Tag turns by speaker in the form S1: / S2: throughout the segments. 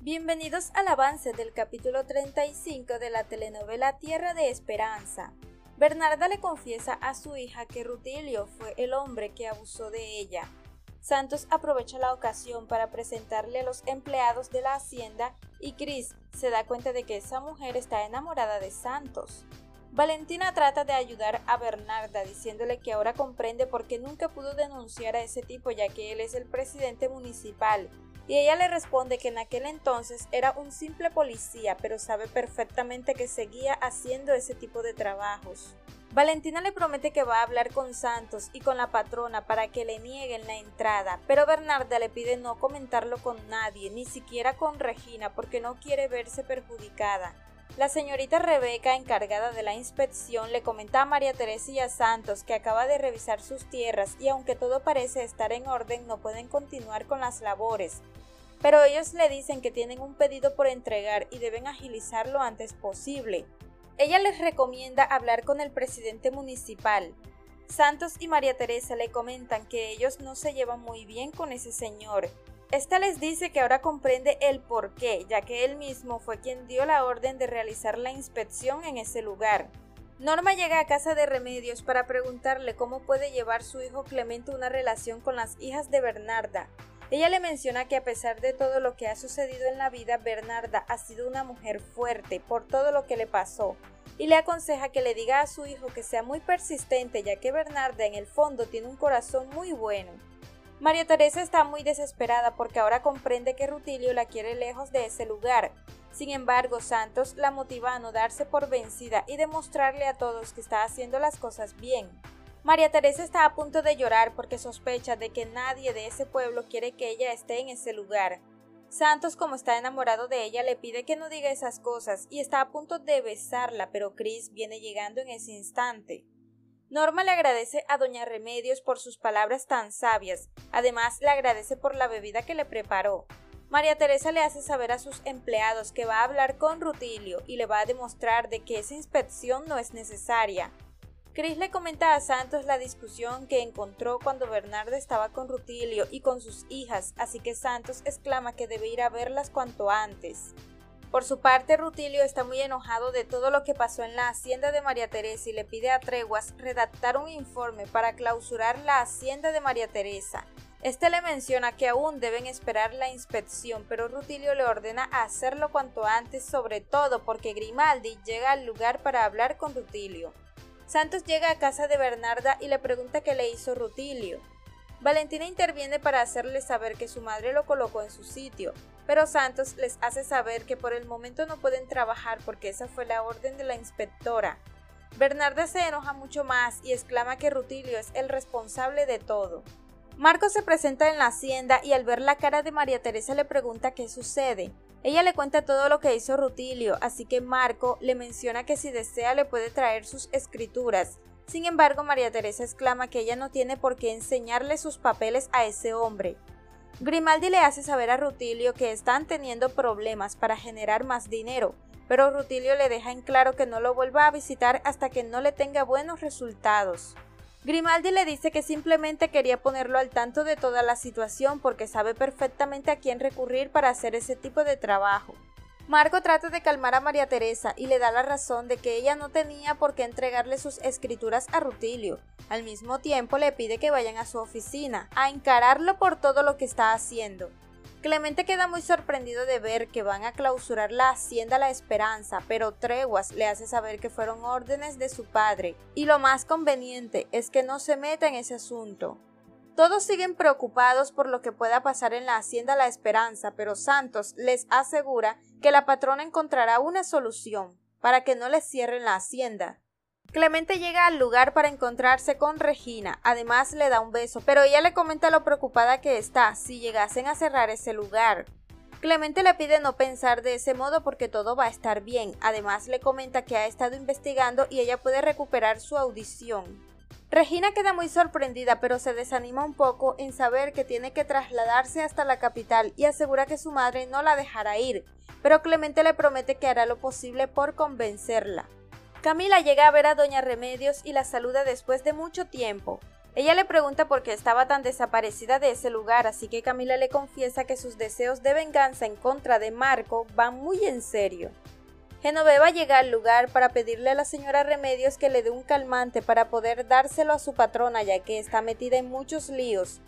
S1: Bienvenidos al avance del capítulo 35 de la telenovela Tierra de Esperanza. Bernarda le confiesa a su hija que Rutilio fue el hombre que abusó de ella. Santos aprovecha la ocasión para presentarle a los empleados de la hacienda y Chris se da cuenta de que esa mujer está enamorada de Santos. Valentina trata de ayudar a Bernarda diciéndole que ahora comprende por qué nunca pudo denunciar a ese tipo ya que él es el presidente municipal y ella le responde que en aquel entonces era un simple policía, pero sabe perfectamente que seguía haciendo ese tipo de trabajos. Valentina le promete que va a hablar con Santos y con la patrona para que le nieguen la entrada, pero Bernarda le pide no comentarlo con nadie, ni siquiera con Regina, porque no quiere verse perjudicada. La señorita Rebeca, encargada de la inspección, le comenta a María Teresa y a Santos que acaba de revisar sus tierras y aunque todo parece estar en orden no pueden continuar con las labores. Pero ellos le dicen que tienen un pedido por entregar y deben agilizar lo antes posible. Ella les recomienda hablar con el presidente municipal. Santos y María Teresa le comentan que ellos no se llevan muy bien con ese señor esta les dice que ahora comprende el por qué, ya que él mismo fue quien dio la orden de realizar la inspección en ese lugar. Norma llega a casa de Remedios para preguntarle cómo puede llevar su hijo Clemente una relación con las hijas de Bernarda. Ella le menciona que a pesar de todo lo que ha sucedido en la vida, Bernarda ha sido una mujer fuerte por todo lo que le pasó, y le aconseja que le diga a su hijo que sea muy persistente, ya que Bernarda en el fondo tiene un corazón muy bueno. María Teresa está muy desesperada porque ahora comprende que Rutilio la quiere lejos de ese lugar. Sin embargo, Santos la motiva a no darse por vencida y demostrarle a todos que está haciendo las cosas bien. María Teresa está a punto de llorar porque sospecha de que nadie de ese pueblo quiere que ella esté en ese lugar. Santos, como está enamorado de ella, le pide que no diga esas cosas y está a punto de besarla, pero Chris viene llegando en ese instante. Norma le agradece a Doña Remedios por sus palabras tan sabias, además le agradece por la bebida que le preparó. María Teresa le hace saber a sus empleados que va a hablar con Rutilio y le va a demostrar de que esa inspección no es necesaria. Cris le comenta a Santos la discusión que encontró cuando Bernarda estaba con Rutilio y con sus hijas, así que Santos exclama que debe ir a verlas cuanto antes. Por su parte, Rutilio está muy enojado de todo lo que pasó en la hacienda de María Teresa y le pide a Treguas redactar un informe para clausurar la hacienda de María Teresa. Este le menciona que aún deben esperar la inspección, pero Rutilio le ordena hacerlo cuanto antes, sobre todo porque Grimaldi llega al lugar para hablar con Rutilio. Santos llega a casa de Bernarda y le pregunta qué le hizo Rutilio. Valentina interviene para hacerle saber que su madre lo colocó en su sitio, pero Santos les hace saber que por el momento no pueden trabajar porque esa fue la orden de la inspectora. Bernarda se enoja mucho más y exclama que Rutilio es el responsable de todo. Marco se presenta en la hacienda y al ver la cara de María Teresa le pregunta qué sucede. Ella le cuenta todo lo que hizo Rutilio, así que Marco le menciona que si desea le puede traer sus escrituras, sin embargo, María Teresa exclama que ella no tiene por qué enseñarle sus papeles a ese hombre. Grimaldi le hace saber a Rutilio que están teniendo problemas para generar más dinero, pero Rutilio le deja en claro que no lo vuelva a visitar hasta que no le tenga buenos resultados. Grimaldi le dice que simplemente quería ponerlo al tanto de toda la situación porque sabe perfectamente a quién recurrir para hacer ese tipo de trabajo. Marco trata de calmar a María Teresa y le da la razón de que ella no tenía por qué entregarle sus escrituras a Rutilio. Al mismo tiempo le pide que vayan a su oficina, a encararlo por todo lo que está haciendo. Clemente queda muy sorprendido de ver que van a clausurar la hacienda La Esperanza, pero Treguas le hace saber que fueron órdenes de su padre, y lo más conveniente es que no se meta en ese asunto. Todos siguen preocupados por lo que pueda pasar en la hacienda La Esperanza, pero Santos les asegura que la patrona encontrará una solución para que no les cierren la hacienda. Clemente llega al lugar para encontrarse con Regina, además le da un beso, pero ella le comenta lo preocupada que está si llegasen a cerrar ese lugar. Clemente le pide no pensar de ese modo porque todo va a estar bien, además le comenta que ha estado investigando y ella puede recuperar su audición. Regina queda muy sorprendida, pero se desanima un poco en saber que tiene que trasladarse hasta la capital y asegura que su madre no la dejará ir, pero Clemente le promete que hará lo posible por convencerla. Camila llega a ver a Doña Remedios y la saluda después de mucho tiempo. Ella le pregunta por qué estaba tan desaparecida de ese lugar, así que Camila le confiesa que sus deseos de venganza en contra de Marco van muy en serio. Genoveva llega al lugar para pedirle a la señora Remedios que le dé un calmante para poder dárselo a su patrona ya que está metida en muchos líos.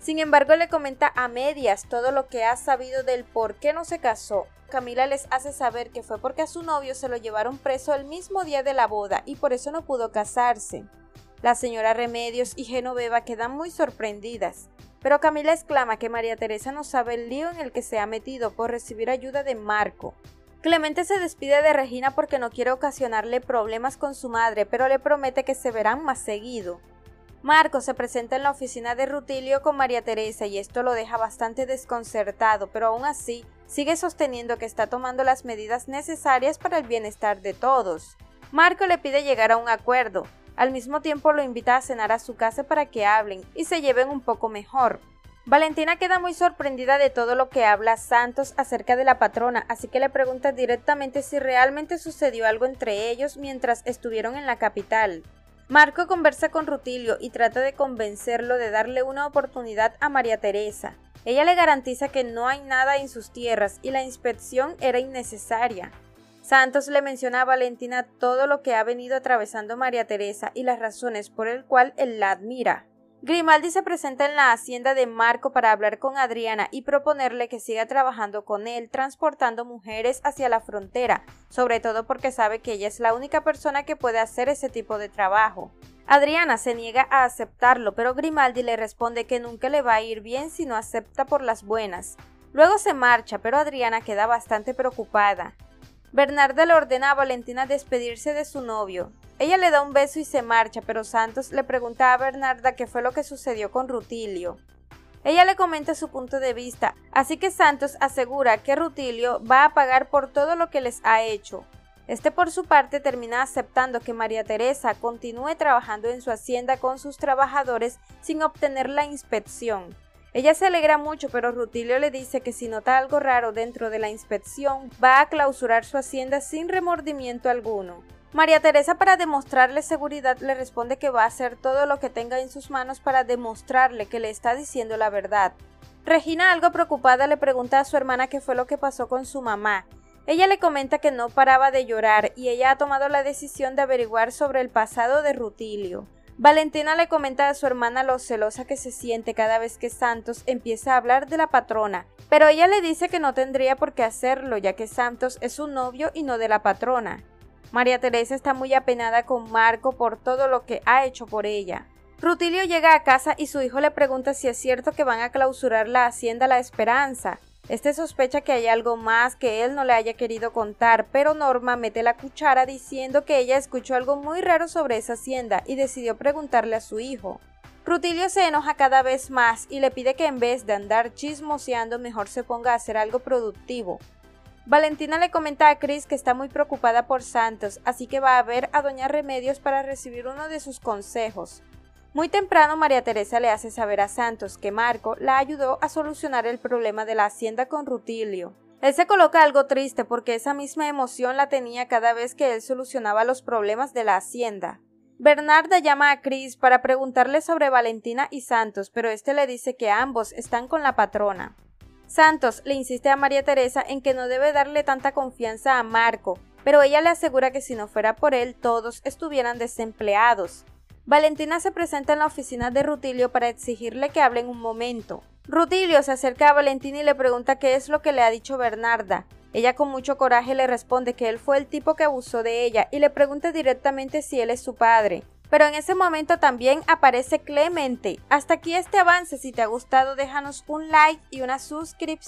S1: Sin embargo, le comenta a medias todo lo que ha sabido del por qué no se casó. Camila les hace saber que fue porque a su novio se lo llevaron preso el mismo día de la boda y por eso no pudo casarse. La señora Remedios y Genoveva quedan muy sorprendidas, pero Camila exclama que María Teresa no sabe el lío en el que se ha metido por recibir ayuda de Marco. Clemente se despide de Regina porque no quiere ocasionarle problemas con su madre, pero le promete que se verán más seguido. Marco se presenta en la oficina de Rutilio con María Teresa y esto lo deja bastante desconcertado, pero aún así sigue sosteniendo que está tomando las medidas necesarias para el bienestar de todos. Marco le pide llegar a un acuerdo, al mismo tiempo lo invita a cenar a su casa para que hablen y se lleven un poco mejor. Valentina queda muy sorprendida de todo lo que habla Santos acerca de la patrona, así que le pregunta directamente si realmente sucedió algo entre ellos mientras estuvieron en la capital. Marco conversa con Rutilio y trata de convencerlo de darle una oportunidad a María Teresa. Ella le garantiza que no hay nada en sus tierras y la inspección era innecesaria. Santos le menciona a Valentina todo lo que ha venido atravesando María Teresa y las razones por el cual él la admira. Grimaldi se presenta en la hacienda de Marco para hablar con Adriana y proponerle que siga trabajando con él transportando mujeres hacia la frontera, sobre todo porque sabe que ella es la única persona que puede hacer ese tipo de trabajo. Adriana se niega a aceptarlo, pero Grimaldi le responde que nunca le va a ir bien si no acepta por las buenas. Luego se marcha, pero Adriana queda bastante preocupada. Bernarda le ordena a Valentina despedirse de su novio. Ella le da un beso y se marcha, pero Santos le pregunta a Bernarda qué fue lo que sucedió con Rutilio. Ella le comenta su punto de vista, así que Santos asegura que Rutilio va a pagar por todo lo que les ha hecho. Este por su parte termina aceptando que María Teresa continúe trabajando en su hacienda con sus trabajadores sin obtener la inspección. Ella se alegra mucho, pero Rutilio le dice que si nota algo raro dentro de la inspección, va a clausurar su hacienda sin remordimiento alguno. María Teresa para demostrarle seguridad le responde que va a hacer todo lo que tenga en sus manos para demostrarle que le está diciendo la verdad. Regina algo preocupada le pregunta a su hermana qué fue lo que pasó con su mamá. Ella le comenta que no paraba de llorar y ella ha tomado la decisión de averiguar sobre el pasado de Rutilio. Valentina le comenta a su hermana lo celosa que se siente cada vez que Santos empieza a hablar de la patrona, pero ella le dice que no tendría por qué hacerlo ya que Santos es su novio y no de la patrona. María Teresa está muy apenada con Marco por todo lo que ha hecho por ella. Rutilio llega a casa y su hijo le pregunta si es cierto que van a clausurar la hacienda La Esperanza. Este sospecha que hay algo más que él no le haya querido contar, pero Norma mete la cuchara diciendo que ella escuchó algo muy raro sobre esa hacienda y decidió preguntarle a su hijo. Rutilio se enoja cada vez más y le pide que en vez de andar chismoseando mejor se ponga a hacer algo productivo. Valentina le comenta a Chris que está muy preocupada por Santos, así que va a ver a Doña Remedios para recibir uno de sus consejos. Muy temprano María Teresa le hace saber a Santos que Marco la ayudó a solucionar el problema de la hacienda con Rutilio. Él se coloca algo triste porque esa misma emoción la tenía cada vez que él solucionaba los problemas de la hacienda. Bernarda llama a Chris para preguntarle sobre Valentina y Santos, pero este le dice que ambos están con la patrona. Santos le insiste a María Teresa en que no debe darle tanta confianza a Marco, pero ella le asegura que si no fuera por él todos estuvieran desempleados. Valentina se presenta en la oficina de Rutilio para exigirle que hablen un momento. Rutilio se acerca a Valentina y le pregunta qué es lo que le ha dicho Bernarda. Ella con mucho coraje le responde que él fue el tipo que abusó de ella y le pregunta directamente si él es su padre. Pero en ese momento también aparece Clemente. Hasta aquí este avance. Si te ha gustado, déjanos un like y una suscripción.